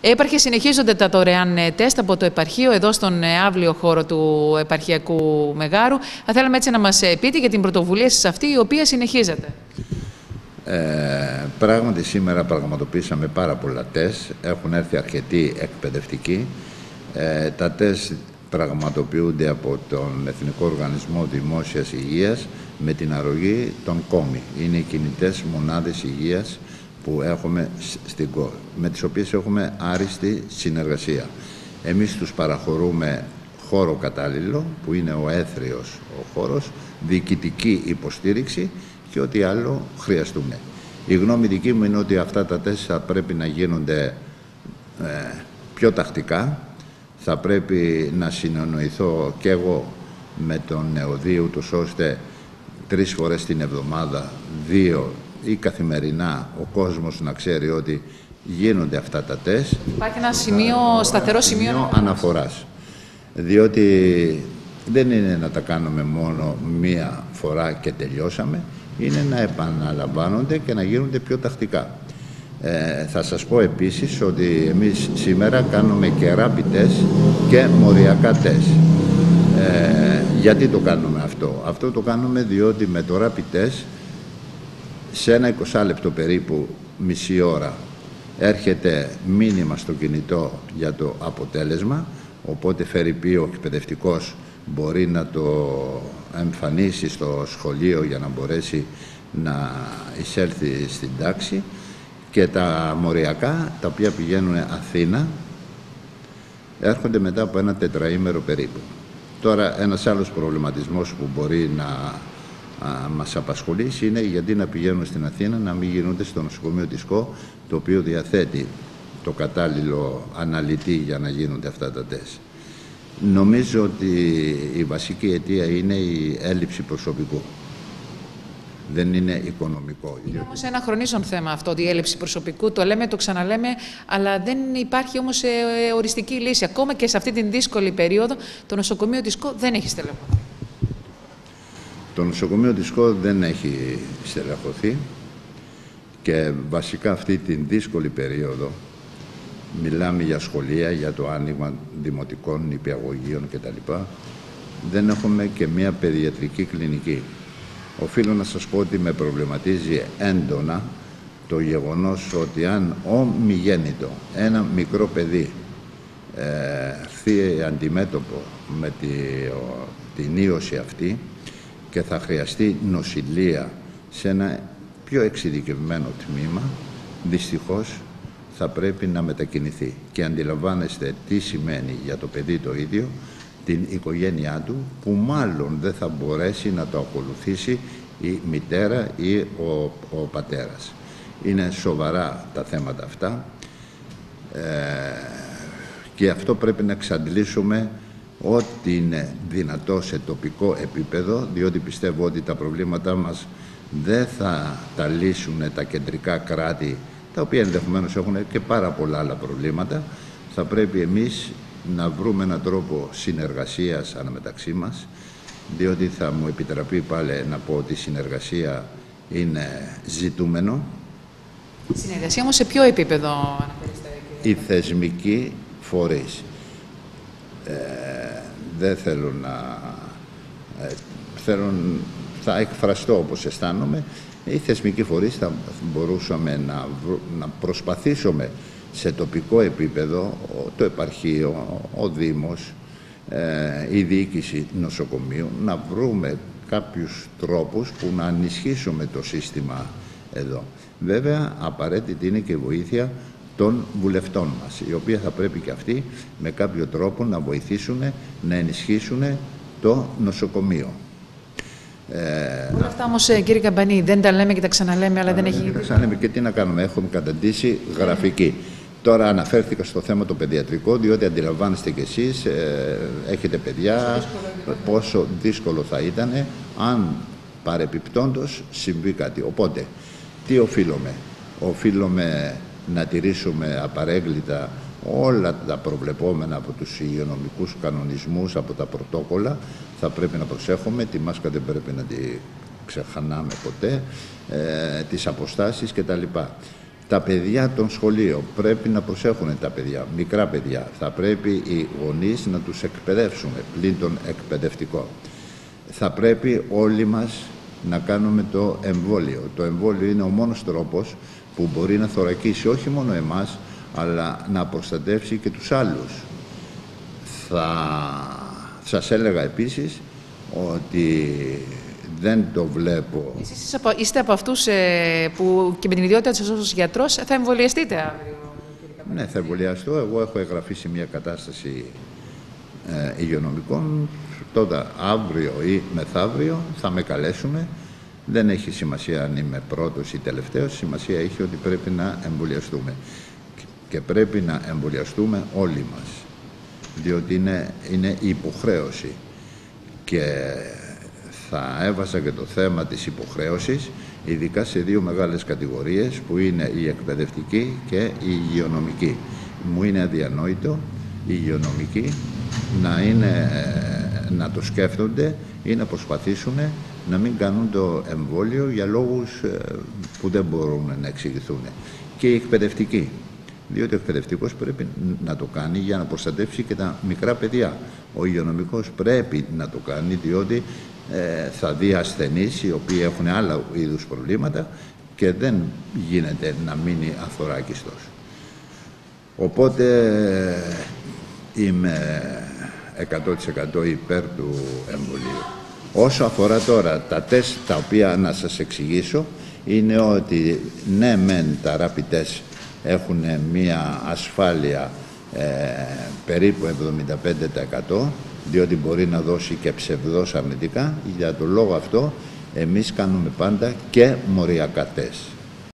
Έπαρχε συνεχίζονται τα δωρεάν ε, τεστ από το επαρχείο εδώ στον ε, αύλιο χώρο του επαρχιακού Μεγάρου. Θα θέλαμε έτσι να μας ε, πείτε για την πρωτοβουλία σας αυτή η οποία συνεχίζεται. Ε, πράγματι σήμερα πραγματοποίησαμε πάρα πολλά τεστ. Έχουν έρθει αρκετοί εκπαιδευτικοί. Ε, τα τεστ πραγματοποιούνται από τον Εθνικό Οργανισμό Δημόσιας Υγείας με την αρρωγή των ΚΟΜΗ. Είναι οι κινητές μονάδες υγείας που έχουμε στην ΚΟ, με τις οποίες έχουμε άριστη συνεργασία. Εμείς τους παραχωρούμε χώρο κατάλληλο, που είναι ο έθριος ο χώρος, διοικητική υποστήριξη και ό,τι άλλο χρειαστούμε. Η γνώμη δική μου είναι ότι αυτά τα τέσσερα πρέπει να γίνονται ε, πιο τακτικά. Θα πρέπει να συνεννοηθώ και εγώ με τον νεοδίου, τους ώστε τρεις φορές την εβδομάδα, δύο ή καθημερινά ο κόσμος να ξέρει ότι γίνονται αυτά τα τεστ. Υπάρχει ένα σημείο, σταθερό σημείο, σημείο αναφοράς. Διότι δεν είναι να τα κάνουμε μόνο μία φορά και τελειώσαμε, είναι να επαναλαμβάνονται και να γίνονται πιο τακτικά. Ε, θα σας πω επίσης ότι εμείς σήμερα κάνουμε και rapid και μοριακά τεστ. Ε, γιατί το κάνουμε αυτό; Αυτό το κάνουμε διότι με το rapid σε ένα 20 λεπτό περίπου, μισή ώρα, έρχεται μήνυμα στο κινητό για το αποτέλεσμα, οπότε φέρει πει ο εκπαιδευτικός μπορεί να το εμφανίσει στο σχολείο για να μπορέσει να εισέλθει στην τάξη και τα μοριακά, τα οποία πηγαίνουν Αθήνα, έρχονται μετά από ένα τετραήμερο περίπου. Τώρα ένας άλλος προβληματισμός που μπορεί να α, μας απασχολήσει είναι γιατί να πηγαίνουν στην Αθήνα να μην γίνονται στο νοσοκομείο της ΚΟ το οποίο διαθέτει το κατάλληλο αναλυτή για να γίνονται αυτά τα τεστ. Νομίζω ότι η βασική αιτία είναι η έλλειψη προσωπικού. Δεν είναι οικονομικό. Είναι όμως ένα χρονίζον θέμα αυτό, η έλλειψη προσωπικού. Το λέμε, το ξαναλέμε, αλλά δεν υπάρχει όμως ε, οριστική λύση. Ακόμα και σε αυτή την δύσκολη περίοδο, το νοσοκομείο της ΚΟ δεν έχει στελεχωθεί. Το νοσοκομείο της ΚΟ δεν έχει στελεχωθεί και βασικά αυτή την δύσκολη περίοδο μιλάμε για σχολεία, για το άνοιγμα δημοτικών νηπιαγωγείων κτλ. Δεν έχουμε και μια παιδιατρική κλινική. Οφείλω να σας πω ότι με προβληματίζει έντονα το γεγονός ότι αν ο γέννητο, ένα μικρό παιδί, έρθει αντιμέτωπο με τη, την ίωση αυτή, και θα χρειαστεί νοσηλεία σε ένα πιο εξειδικευμένο τμήμα, δυστυχώς θα πρέπει να μετακινηθεί. Και αντιλαμβάνεστε τι σημαίνει για το παιδί το ίδιο, την οικογένειά του, που μάλλον δεν θα μπορέσει να το ακολουθήσει η μητέρα ή ο, ο πατέρας. Είναι σοβαρά τα θέματα αυτά ε, και αυτό πρέπει να εξαντλήσουμε ό,τι είναι δυνατό σε τοπικό επίπεδο, διότι πιστεύω ότι τα προβλήματά μας δεν θα τα λύσουν τα κεντρικά κράτη, τα οποία ενδεχομένως έχουν και πάρα πολλά άλλα προβλήματα. Θα πρέπει εμείς να βρούμε έναν τρόπο συνεργασίας αναμεταξύ μας, διότι θα μου επιτραπεί πάλι να πω ότι η συνεργασία είναι ζητούμενο. Συνεργασία όμως σε ποιο επίπεδο αναφέρεστε, Οι θεσμικοί φορείς. Ε, δεν θέλω να... Ε, θέλω, θα εκφραστώ όπως αισθάνομαι. Οι θεσμικοί φορείς θα μπορούσαμε να, να προσπαθήσουμε σε τοπικό επίπεδο, το επαρχείο, ο Δήμος, ε, η διοίκηση νοσοκομείου, να βρούμε κάποιους τρόπους που να ενισχύσουμε το σύστημα εδώ. Βέβαια, απαραίτητη είναι και η βοήθεια των βουλευτών μας, οι οποίοι θα πρέπει και αυτοί με κάποιο τρόπο να βοηθήσουν, να ενισχύσουν το νοσοκομείο. Ε, Όλα αυτά όμως ε, κύριε Καμπανή δεν τα λέμε και τα ξαναλέμε αλλά δεν έχει γίνει. Τα ξαναλέμε και τι να κάνουμε, έχουμε καταντήσει γραφική. Τώρα αναφέρθηκα στο θέμα το παιδιατρικό, διότι αντιλαμβάνεστε κι εσείς, ε, έχετε παιδιά, πόσο δύσκολο θα ήταν αν παρεπιπτόντως συμβεί κάτι. Οπότε, τι οφείλουμε; Οφείλουμε να τηρήσουμε απαρέγκλητα όλα τα προβλεπόμενα από τους υγειονομικούς κανονισμούς, από τα πρωτόκολλα. Θα πρέπει να προσέχουμε, τη μάσκα δεν πρέπει να τη ξεχανάμε ποτέ, ε, τις αποστάσεις κτλ. Τα παιδιά των σχολείων πρέπει να προσέχουν τα παιδιά, μικρά παιδιά. Θα πρέπει οι γονείς να τους εκπαιδεύσουμε πλην των εκπαιδευτικών. Θα πρέπει όλοι μας να κάνουμε το εμβόλιο. Το εμβόλιο είναι ο μόνος τρόπος που μπορεί να θωρακίσει όχι μόνο εμάς, αλλά να προστατεύσει και τους άλλους. Θα σας έλεγα επίσης ότι δεν το βλέπω. Εσείς είστε από αυτούς ε, που και με την ιδιότητα σας ως γιατρός θα εμβολιαστείτε αύριο. Ναι, θα εμβολιαστώ. Εγώ έχω εγγραφεί σε μια κατάσταση ε, υγειονομικών. Τότε αύριο ή μεθαύριο θα με καλέσουμε. Δεν έχει σημασία αν είμαι πρώτος ή τελευταίος. Σημασία έχει ότι πρέπει να εμβολιαστούμε. Και πρέπει να εμβολιαστούμε όλοι μας. Διότι είναι, είναι υποχρέωση. Και θα έβαζα και το θέμα της υποχρέωσης, ειδικά σε δύο μεγάλες κατηγορίες που είναι η εκπαιδευτική και η υγειονομική. Μου είναι αδιανόητο οι υγειονομικοί να, είναι, ε, να το σκέφτονται ή να προσπαθήσουν να μην κάνουν το εμβόλιο για λόγους ε, που δεν μπορούν να εξηγηθούν. Και οι εκπαιδευτικοί διότι ο εκπαιδευτικός πρέπει να το κάνει για να προστατεύσει και τα μικρά παιδιά. Ο υγειονομικός πρέπει να το κάνει, διότι ε, θα δει ασθενείς οι οποίοι έχουν άλλα είδους προβλήματα και δεν γίνεται να μείνει αθωράκιστος. Οπότε είμαι 100% υπέρ του εμβολίου. Όσο αφορά τώρα τα τεστ τα οποία να σας εξηγήσω είναι ότι ναι μεν τα rapid test έχουν μία ασφάλεια ε, περίπου 75% διότι μπορεί να δώσει και ψευδός αρνητικά. Για τον λόγο αυτό εμείς κάνουμε πάντα και μοριακά τεστ.